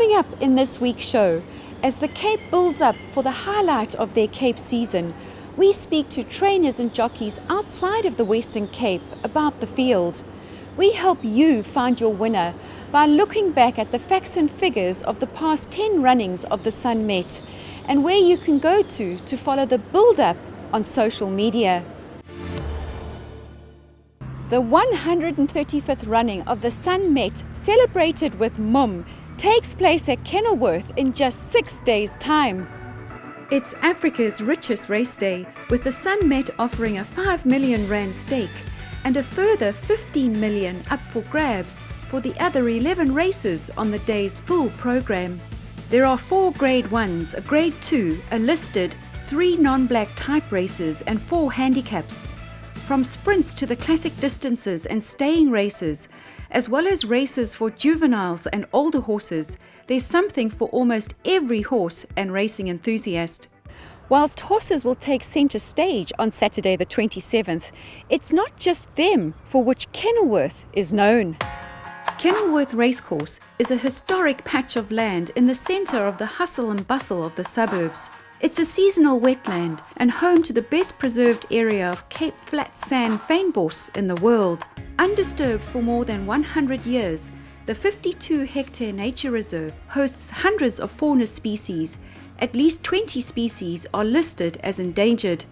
Coming up in this week's show, as the Cape builds up for the highlight of their Cape season, we speak to trainers and jockeys outside of the Western Cape about the field. We help you find your winner by looking back at the facts and figures of the past 10 runnings of the Sun Met and where you can go to to follow the build-up on social media. The 135th running of the Sun Met, celebrated with Mumm, takes place at Kenilworth in just six days' time. It's Africa's richest race day, with the Sun Met offering a 5 million rand stake and a further 15 million up for grabs for the other 11 races on the day's full program. There are four Grade 1s, a Grade 2, a listed, three non-black type races and four handicaps. From sprints to the classic distances and staying races, as well as races for juveniles and older horses, there's something for almost every horse and racing enthusiast. Whilst horses will take centre stage on Saturday the 27th, it's not just them for which Kenilworth is known. Kenilworth Racecourse is a historic patch of land in the centre of the hustle and bustle of the suburbs. It's a seasonal wetland and home to the best preserved area of Cape Flat Sand fynbos in the world. Undisturbed for more than 100 years, the 52 hectare nature reserve hosts hundreds of fauna species at least 20 species are listed as endangered.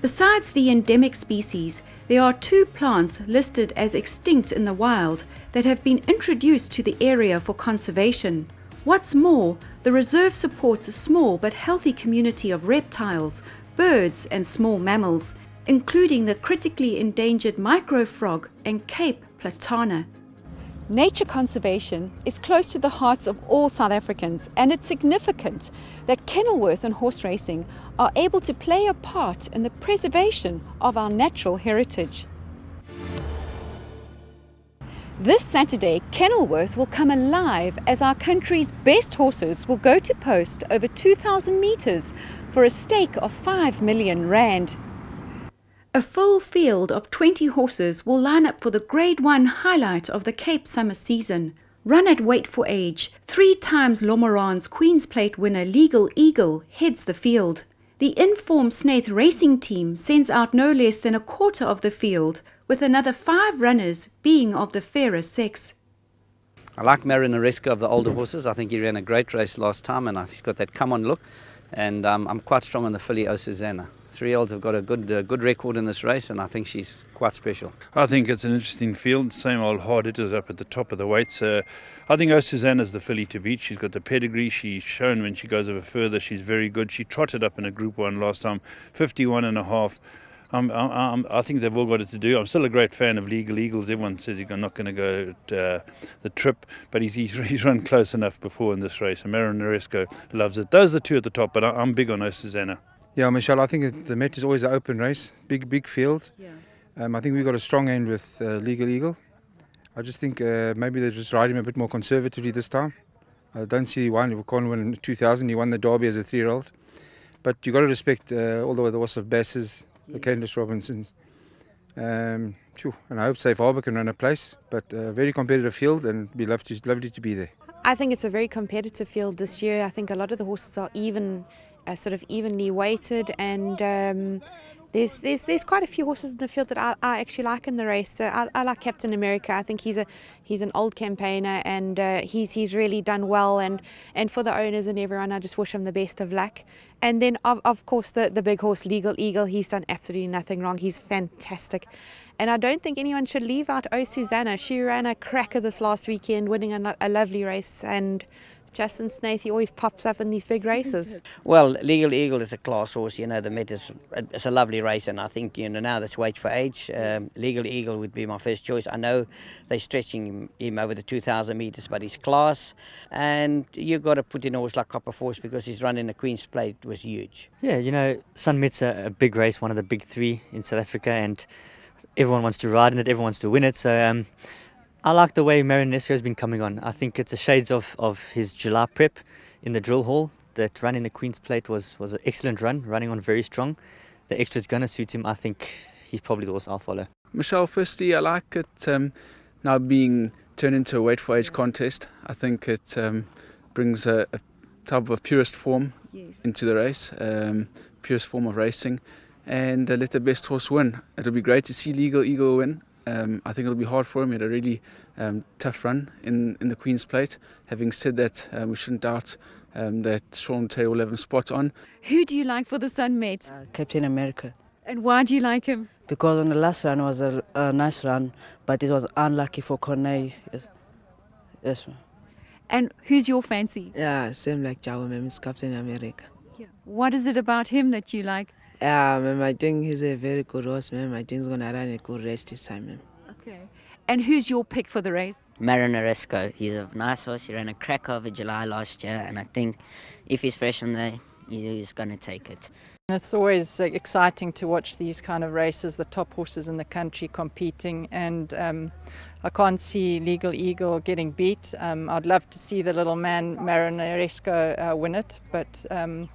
Besides the endemic species, there are two plants listed as extinct in the wild that have been introduced to the area for conservation. What's more, the reserve supports a small but healthy community of reptiles, birds, and small mammals, including the critically endangered microfrog and Cape platana. Nature conservation is close to the hearts of all South Africans, and it's significant that Kenilworth and horse racing are able to play a part in the preservation of our natural heritage. This Saturday, Kenilworth will come alive as our country's best horses will go to post over 2,000 metres for a stake of 5 million rand. A full field of 20 horses will line up for the Grade 1 highlight of the Cape summer season. Run at weight for age, three times L'Ormarins Queen's Plate winner Legal Eagle heads the field. The Inform Snaith racing team sends out no less than a quarter of the field, with another five runners being of the fairer sex. I like Marinaresco of the older horses. I think he ran a great race last time and he's got that come on look. And um, I'm quite strong on the filly O Susanna three-year-olds have got a good uh, good record in this race, and I think she's quite special. I think it's an interesting field. Same old hard hitters up at the top of the weights. Uh, I think O Susanna's the filly to beat. She's got the pedigree. She's shown when she goes over further, she's very good. She trotted up in a Group One last time, 51 and a half. I'm, I'm, i think they've all got it to do. I'm still a great fan of Legal Eagles. Everyone says he's not going to go uh, the trip, but he's, he's, he's run close enough before in this race. And Marinaresco loves it. Those are the two at the top, but I, am big on O Susanna. Yeah, Michelle, I think the Met is always an open race, big, big field. Yeah. Um, I think we've got a strong end with uh, Legal Eagle. I just think uh, maybe they're just riding a bit more conservatively this time. I don't see why Conway win in 2000. He won the Derby as a three-year-old. But you've got to respect uh, all the way the was of Basses, yeah. the Candice Robinsons. Um, and I hope Safe Harbour can run a place. But a uh, very competitive field and be lovely, lovely to be there. I think it's a very competitive field this year. I think a lot of the horses are even uh, sort of evenly weighted and um, there's there's there's quite a few horses in the field that I, I actually like in the race. So I, I, like Captain America. I think he's a he's an old campaigner and uh, he's he's really done well. And and for the owners and everyone, I just wish him the best of luck. And then of, of course the the big horse Legal Eagle. He's done absolutely nothing wrong. He's fantastic. And I don't think anyone should leave out Oh Susanna. She ran a cracker this last weekend, winning a, a lovely race and Justin Snaith, he always pops up in these big races. Well, Legal Eagle is a class horse. You know, the Met is it's a lovely race, and I think you know now that's weight for age. Um, Legal Eagle would be my first choice. I know they're stretching him, him over the 2,000 meters, but he's class, and you've got to put in a horse like Copper Force because his run in the Queen's Plate was huge. Yeah, you know, Sun Met's a, a big race, one of the big three in South Africa, and everyone wants to ride in it, everyone wants to win it. So. Um, I like the way Marinesco has been coming on. I think it's a shades of, of his July prep in the drill hall. That run in the Queen's Plate was, was an excellent run, running on very strong. The extra is going to suit him. I think he's probably the horse I'll follow. Michelle, firstly, I like it um, now being turned into a weight for age contest. I think it um, brings a, a type of purest form Yes. into the race, um, purest form of racing, and uh, let the best horse win. It'll be great to see Legal Eagle win. Um, I think it'll be hard for him. He had a really um, tough run in, in the Queen's Plate. Having said that, um, we shouldn't doubt um, that Sean Tarry will have him spot on. Who do you like for the Sun Met? Uh, Captain America. And why do you like him? Because on the last run was a, a nice run, but it was unlucky for Corneille. Yes. Yes. ma'am. And who's your fancy? Yeah, same like Jao, ma'am. It's Captain America. Yeah. What is it about him that you like? Yeah, ma'am. I think he's a very good horse, ma'am. I think he's gonna run a good race this time, ma'am. Okay. And who's your pick for the race? Marinaresco. He's a nice horse. He ran a cracker over July last year, and I think if he's fresh on there, he's going to take it. It's always uh, exciting to watch these kind of races, the top horses in the country competing, and um, I can't see Legal Eagle getting beat. Um, I'd love to see the little man Marinaresco uh, win it, but um,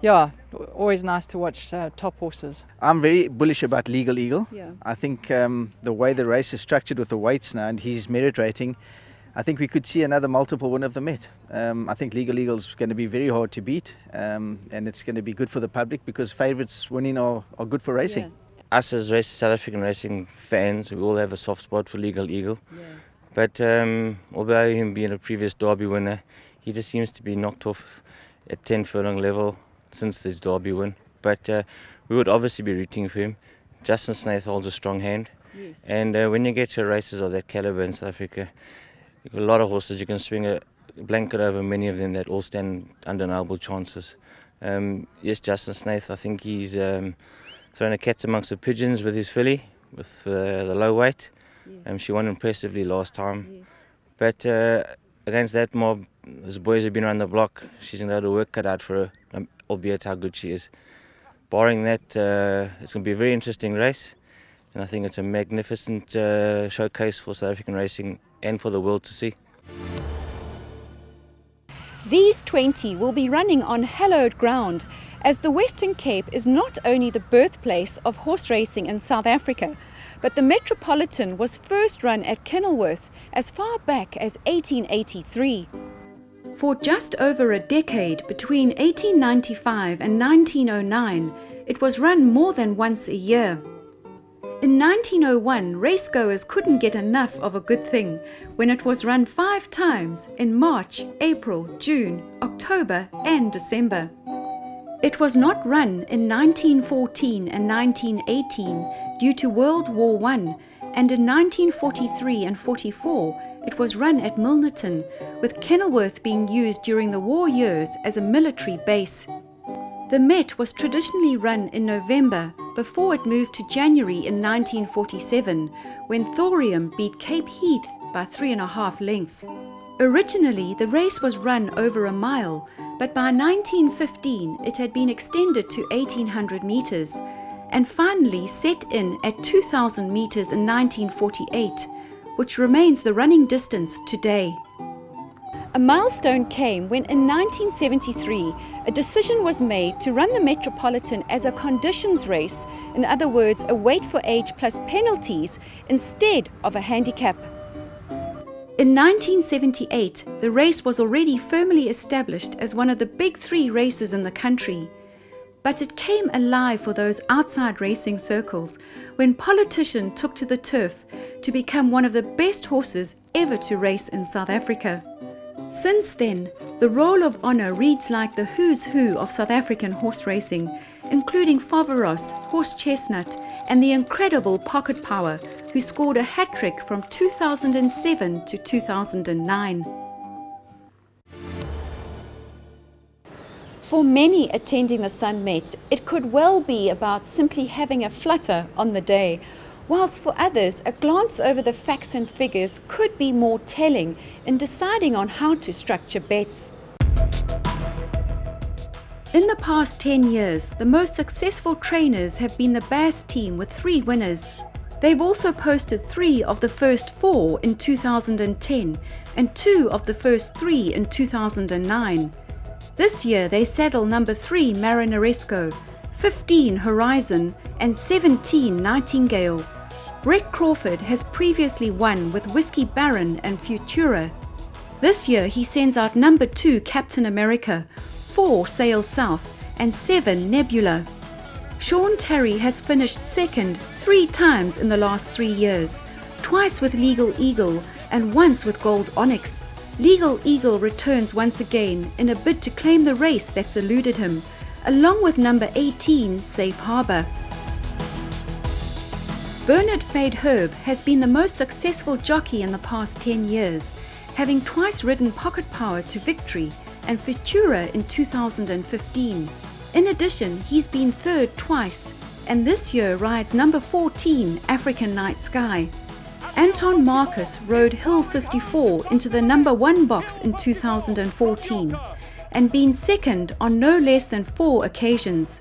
yeah, always nice to watch uh, top horses. I'm very bullish about Legal Eagle. Yeah. I think um, the way the race is structured with the weights now and his merit rating, I think we could see another multiple win of the Met. Um, I think Legal Eagle's going to be very hard to beat, um, and it's going to be good for the public because favourites winning are, are good for racing. us as race, South African racing fans, we all have a soft spot for Legal Eagle. But um, although him being a previous Derby winner, he just seems to be knocked off at 10 furlong level since this Derby win. But uh, we would obviously be rooting for him. Justin Snaith holds a strong hand. Yes. And uh, when you get to races of that caliber in South Africa, you've got a lot of horses. You can swing a blanket over many of them that all stand undeniable chances. Um, yes, Justin Snaith, I think he's um, thrown a cat amongst the pigeons with his filly, with uh, the low weight. Um, she won impressively last time. But uh, against that mob, those boys have been around the block. She's going to have the work cut out for her, um, albeit how good she is. Barring that, uh, it's going to be a very interesting race. And I think it's a magnificent uh, showcase for South African racing and for the world to see. These 20 will be running on hallowed ground, as the Western Cape is not only the birthplace of horse racing in South Africa, but the Metropolitan was first run at Kenilworth as far back as 1883. For just over a decade between 1895 and 1909, it was run more than once a year. In 1901, racegoers couldn't get enough of a good thing when it was run five times in March, April, June, October, and December. It was not run in 1914 and 1918 due to World War I, and in 1943 and 44 it was run at Milnerton, with Kenilworth being used during the war years as a military base. The Met was traditionally run in November before it moved to January in 1947 when Thorium beat Cape Heath by three and a half lengths. Originally, the race was run over a mile, but by 1915 it had been extended to 1800 meters and finally set in at 2000 meters in 1948, which remains the running distance today. A milestone came when in 1973 a decision was made to run the Metropolitan as a conditions race, in other words, a weight for age plus penalties instead of a handicap. In 1978, the race was already firmly established as one of the big three races in the country. But it came alive for those outside racing circles when Politician took to the turf to become one of the best horses ever to race in South Africa. Since then, the roll of honour reads like the who's who of South African horse racing, including Favaros, Horse Chestnut, and the incredible Pocket Power, who scored a hat trick from 2007 to 2009. For many attending the Sun Met, it could well be about simply having a flutter on the day, whilst for others, a glance over the facts and figures could be more telling in deciding on how to structure bets. In the past 10 years, the most successful trainers have been the Bass team with three winners. They've also posted three of the first four in 2010 and two of the first three in 2009. This year they saddle number 3 Marinaresco, 15 Horizon, and 17 Nightingale. Brett Crawford has previously won with Whiskey Baron and Futura. This year he sends out number 2 Captain America, 4 Sail South, and 7 Nebula. Sean Tarry has finished second three times in the last three years, twice with Legal Eagle and once with Gold Onyx. Legal Eagle returns once again in a bid to claim the race that's eluded him, along with number 18 Safe Harbour. Bernard Fayd'Herbe has been the most successful jockey in the past 10 years, having twice ridden Pocket Power to victory and Futura in 2015. In addition, he's been third twice, and this year rides number 14 African Night Sky. Anton Marcus rode Hill 54 into the number one box in 2014 and been second on no less than four occasions.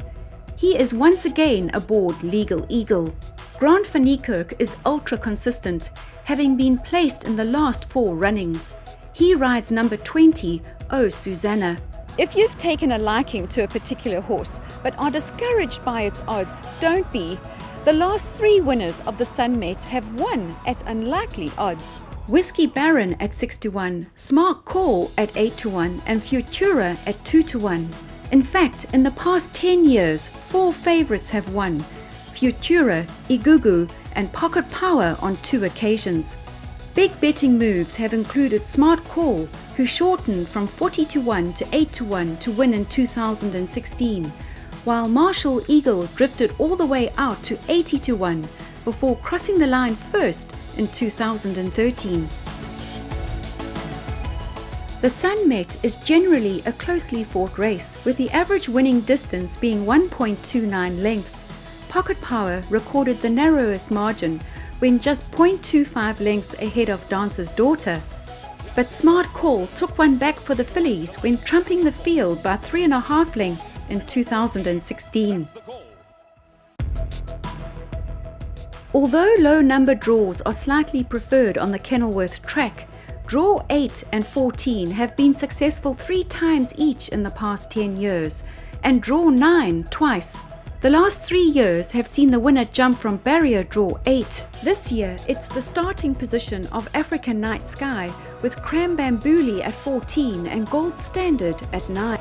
He is once again aboard Legal Eagle. Grant van Niekerk is ultra consistent, having been placed in the last four runnings. He rides number 20, Oh Susanna. If you've taken a liking to a particular horse but are discouraged by its odds, don't be. The last three winners of the Sun Sunmet have won at unlikely odds. Whiskey Baron at 6 to 1, Smart Call at 8 to 1, and Futura at 2 to 1. In fact, in the past 10 years, four favorites have won Futura, Igugu, and Pocket Power on two occasions. Big betting moves have included Smart Call, who shortened from 40 to 1 to 8 to 1 to win in 2016 while Martial Eagle drifted all the way out to 80 to 1 before crossing the line first in 2013. The Sunmet is generally a closely fought race, with the average winning distance being 1.29 lengths. Pocket Power recorded the narrowest margin when just 0.25 lengths ahead of Dancer's Daughter, but Smart Call took one back for the fillies when trumping the field by three and a half lengths in 2016. Although low number draws are slightly preferred on the Kenilworth track, draw 8 and 14 have been successful three times each in the past 10 years, and draw 9 twice. The last three years have seen the winner jump from barrier draw 8. This year, it's the starting position of African Night Sky with Cram Bambuli at 14 and Gold Standard at 9.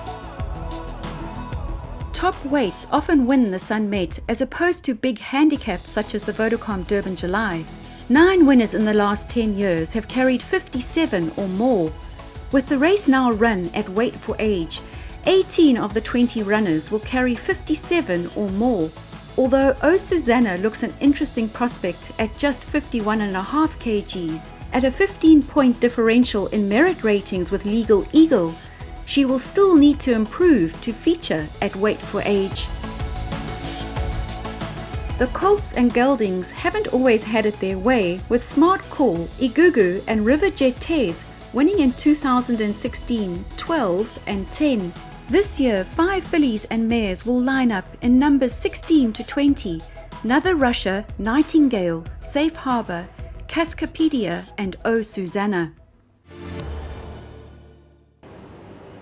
Top weights often win the Sunmet as opposed to big handicaps such as the Vodacom Durban July. Nine winners in the last 10 years have carried 57 or more. With the race now run at weight for age, 18 of the 20 runners will carry 57 or more. Although O Susanna looks an interesting prospect at just 51.5 kgs, at a 15 point differential in merit ratings with Legal Eagle, she will still need to improve to feature at weight for age. The Colts and Geldings haven't always had it their way, with Smart Call, Igugu, and River Jetez winning in 2016, 12, and 10. This year, five fillies and mares will line up in numbers 16 to 20 Nother Russia, Nightingale, Safe Harbour, Cascapedia, and O Susanna.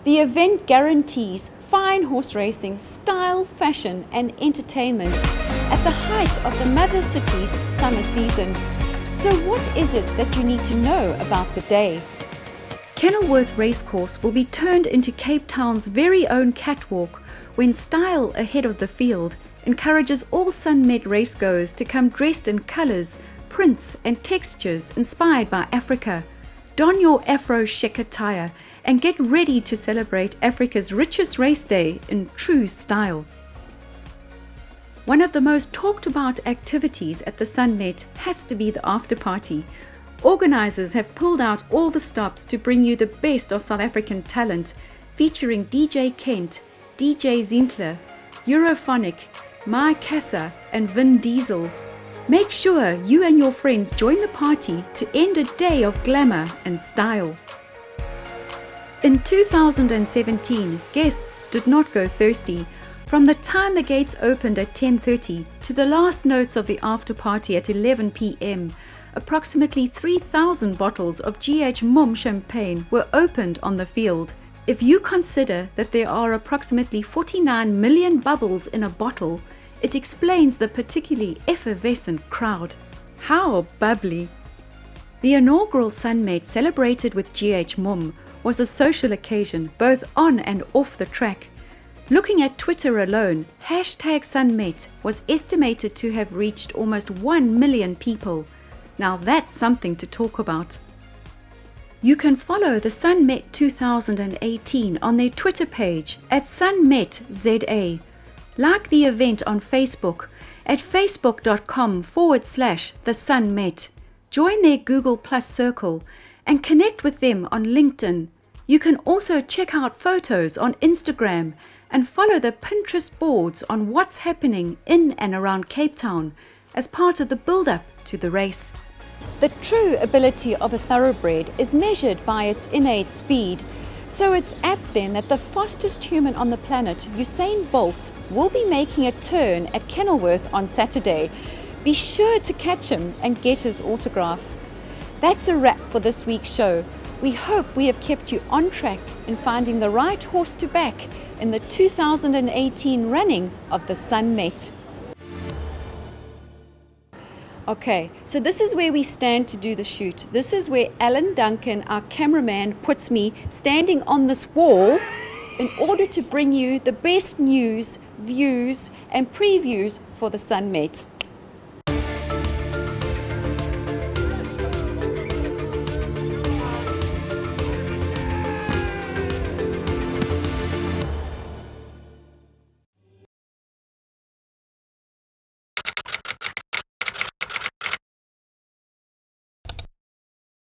The event guarantees fine horse racing, style, fashion, and entertainment at the height of the mother city's summer season. So, what is it that you need to know about the day? Kenilworth Racecourse will be turned into Cape Town's very own catwalk when style ahead of the field encourages all Sunmet racegoers to come dressed in colours, prints, and textures inspired by Africa. Don your Afro chic attire and get ready to celebrate Africa's richest race day in true style. One of the most talked about activities at the Sunmet has to be the after party, Organisers have pulled out all the stops to bring you the best of South African talent, featuring DJ Kent, DJ Zinhle, Euphonik, Mi Casa, and Vin Diesel. Make sure you and your friends join the party to end a day of glamour and style. In 2017, guests did not go thirsty. From the time the gates opened at 10:30 to the last notes of the after party at 11 p.m., approximately 3,000 bottles of GH Mumm champagne were opened on the field. If you consider that there are approximately 49 million bubbles in a bottle, it explains the particularly effervescent crowd. How bubbly! The inaugural Sun Met celebrated with GH Mumm was a social occasion both on and off the track. Looking at Twitter alone, hashtag SunMet was estimated to have reached almost 1 million people. Now that's something to talk about. You can follow the SunMet 2018 on their Twitter page at SunMetZA. Like the event on Facebook at facebook.com forward slash the SunMet. Join their Google Plus circle and connect with them on LinkedIn. You can also check out photos on Instagram and follow the Pinterest boards on what's happening in and around Cape Town as part of the build up to the race. The true ability of a thoroughbred is measured by its innate speed. So it's apt then that the fastest human on the planet, Usain Bolt, will be making a turn at Kenilworth on Saturday. Be sure to catch him and get his autograph. That's a wrap for this week's show. We hope we have kept you on track in finding the right horse to back in the 2018 running of the Sun Met. Okay, so this is where we stand to do the shoot. This is where Alan Duncan, our cameraman, puts me standing on this wall in order to bring you the best news, views, and previews for the Sun Met.